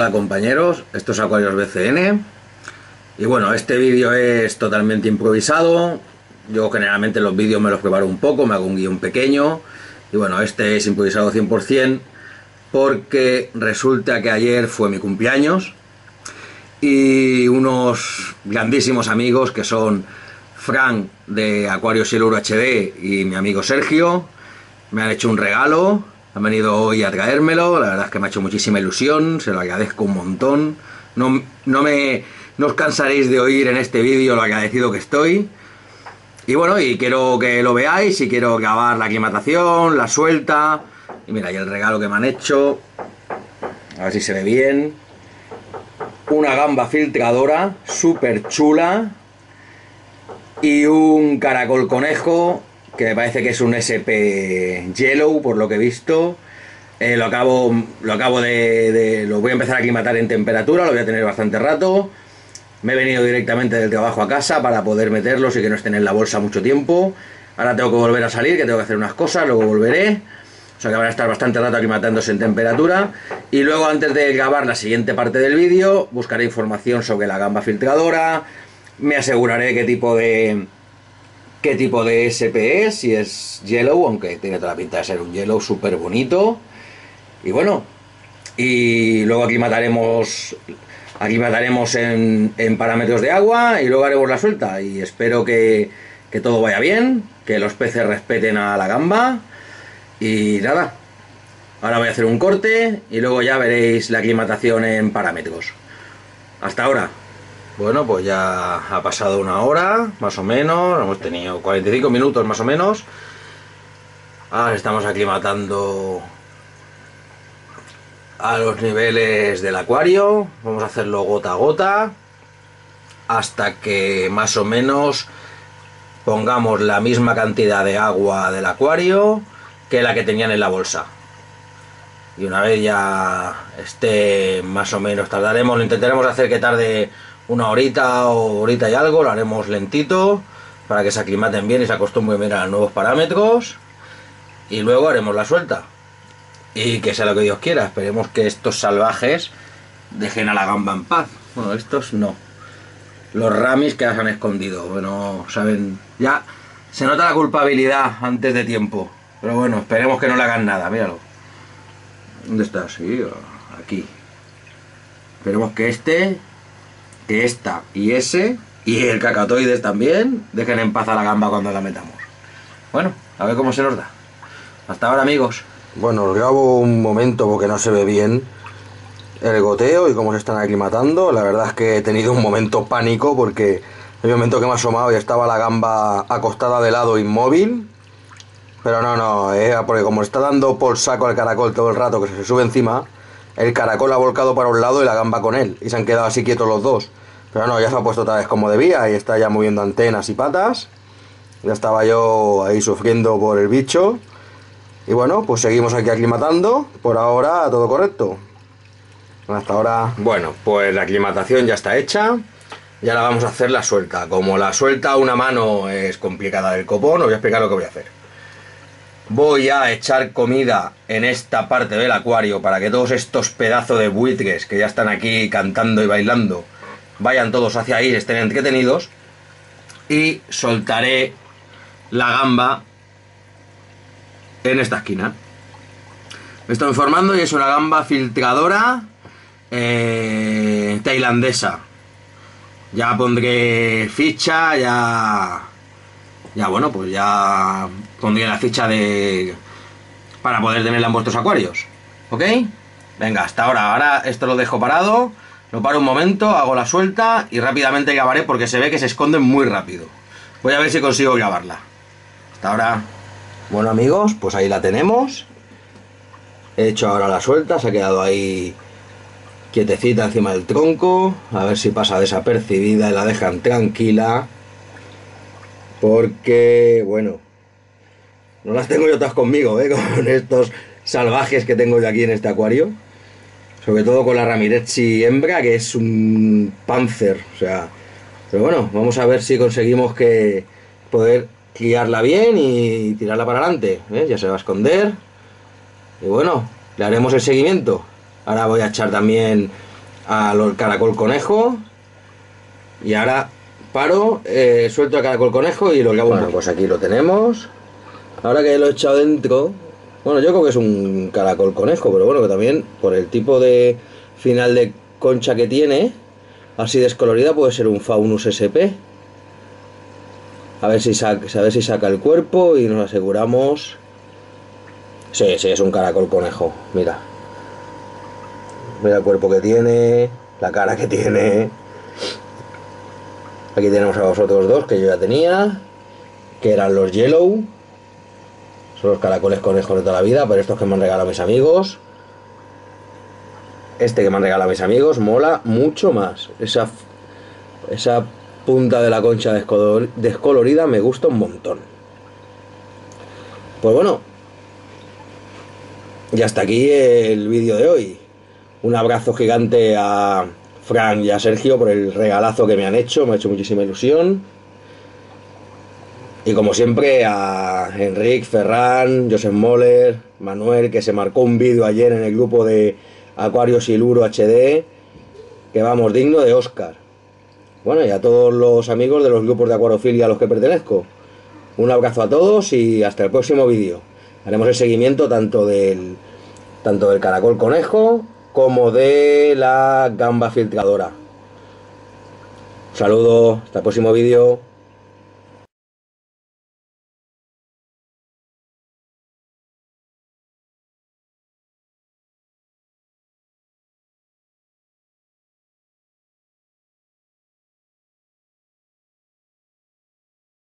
Hola compañeros, esto es Acuarios BCN y bueno, este vídeo es totalmente improvisado. Yo generalmente los vídeos me los preparo un poco, me hago un guion pequeño. Y bueno, este es improvisado 100% porque resulta que ayer fue mi cumpleaños y unos grandísimos amigos que son Frank de Acuario Siluro HD y mi amigo Sergio me han hecho un regalo han venido hoy a traérmelo, la verdad es que me ha hecho muchísima ilusión, se lo agradezco un montón. No, no, me, no os cansaréis de oír en este vídeo lo agradecido que estoy. Y bueno, y quiero que lo veáis y quiero grabar la aclimatación, la suelta. Y mira, y el regalo que me han hecho. A ver si se ve bien. Una gamba filtradora, súper chula. Y un caracol conejo que me parece que es un SP Yellow, por lo que he visto. Eh, lo acabo, lo acabo de, Lo voy a empezar a aclimatar en temperatura, lo voy a tener bastante rato. Me he venido directamente del trabajo a casa para poder meterlos y que no estén en la bolsa mucho tiempo. Ahora tengo que volver a salir, que tengo que hacer unas cosas, luego volveré. O sea que van a estar bastante rato aclimatándose en temperatura. Y luego, antes de grabar la siguiente parte del vídeo, buscaré información sobre la gamba filtradora. Me aseguraré qué tipo de qué tipo de SP es, si es yellow, aunque tiene toda la pinta de ser un yellow súper bonito. Y bueno, y luego aquí mataremos, aquí mataremos en, parámetros de agua y luego haremos la suelta. Y espero que, que todo vaya bien, que los peces respeten a la gamba. Y nada, ahora voy a hacer un corte y luego ya veréis la aclimatación en parámetros. Hasta ahora. Bueno, pues ya ha pasado una hora, más o menos, hemos tenido 45 minutos más o menos. Ahora estamos aclimatando a los niveles del acuario. Vamos a hacerlo gota a gota hasta que más o menos pongamos la misma cantidad de agua del acuario que la que tenían en la bolsa. Y una vez ya esté más o menos, tardaremos, lo intentaremos hacer que tarde una horita o horita y algo, lo haremos lentito para que se aclimaten bien y se acostumbren bien a los nuevos parámetros y luego haremos la suelta. Y que sea lo que Dios quiera, esperemos que estos salvajes dejen a la gamba en paz, bueno estos no. Los ramis que las han escondido, bueno, saben, ya se nota la culpabilidad antes de tiempo, pero bueno, esperemos que no le hagan nada, míralo. ¿dónde está? Sí, aquí. Esperemos que este que esta y ese y el cacatoides también dejen en paz a la gamba cuando la metamos. Bueno, a ver cómo se nos da. Hasta ahora, amigos. Bueno, os grabo un momento porque no se ve bien el goteo y cómo se están aclimatando. La verdad es que he tenido un momento pánico porque el momento que me ha asomado ya estaba la gamba acostada de lado inmóvil. Pero no, no, eh, porque como está dando por saco al caracol todo el rato que se sube encima, el caracol ha volcado para un lado y la gamba con él. Y se han quedado así quietos los dos. Pero no, ya se ha puesto otra vez como debía y está ya moviendo antenas y patas. Ya estaba yo ahí sufriendo por el bicho. Y bueno, pues seguimos aquí aclimatando. Por ahora todo correcto. Hasta ahora. Bueno, pues la aclimatación ya está hecha. Ya la vamos a hacer la suelta. Como la suelta a una mano es complicada del copón, os voy a explicar lo que voy a hacer. Voy a echar comida en esta parte del acuario para que todos estos pedazos de buitres que ya están aquí cantando y bailando vayan todos hacia ahí, estén entretenidos. Y soltaré la gamba en esta esquina. Me estoy informando y es una gamba filtradora eh, tailandesa. Ya pondré ficha, ya... Ya bueno, pues ya pondré la ficha de... Para poder tenerla en vuestros acuarios. ¿Ok? Venga, hasta ahora. Ahora esto lo dejo parado. Lo paro un momento, hago la suelta y rápidamente grabaré porque se ve que se esconden muy rápido. Voy a ver si consigo grabarla. Hasta ahora. Bueno amigos, pues ahí la tenemos. He hecho ahora la suelta, se ha quedado ahí quietecita encima del tronco. A ver si pasa desapercibida y la dejan tranquila. Porque, bueno, no las tengo yo todas conmigo, ¿eh? Con estos salvajes que tengo yo aquí en este acuario. Sobre todo con la Ramirezzi hembra, que es un panzer. O sea, pero bueno, vamos a ver si conseguimos que poder criarla bien y tirarla para adelante. Ya se va a esconder. Y bueno, le haremos el seguimiento. Ahora voy a echar también al caracol conejo y ahora paro, eh, suelto el caracol conejo y lo grabo bueno, pues aquí lo tenemos. Ahora que lo he echado dentro, bueno, yo creo que es un caracol conejo, pero bueno, que también por el tipo de final de concha que tiene, así descolorida, puede ser un Faunus SP. A ver si saca, a ver si saca el cuerpo y nos aseguramos. Sí, sí, es un caracol conejo, mira. Mira el cuerpo que tiene, la cara que tiene. Aquí tenemos a vosotros dos que yo ya tenía, que eran los Yellow. Son los caracoles conejos de toda la vida, pero estos que me han regalado mis amigos. Este que me han regalado mis amigos mola mucho más. Esa, esa punta de la concha descolorida me gusta un montón. Pues bueno, y hasta aquí el vídeo de hoy. Un abrazo gigante a Frank y a Sergio por el regalazo que me han hecho, me ha hecho muchísima ilusión. Y como siempre a Enric, Ferran, Josep Moller, Manuel, que se marcó un vídeo ayer en el grupo de Acuarios y Luro HD, que vamos, digno de Oscar. Bueno, y a todos los amigos de los grupos de acuariofilia a los que pertenezco. Un abrazo a todos y hasta el próximo vídeo. Haremos el seguimiento tanto del, tanto del caracol conejo como de la gamba filtradora. saludo, hasta el próximo vídeo.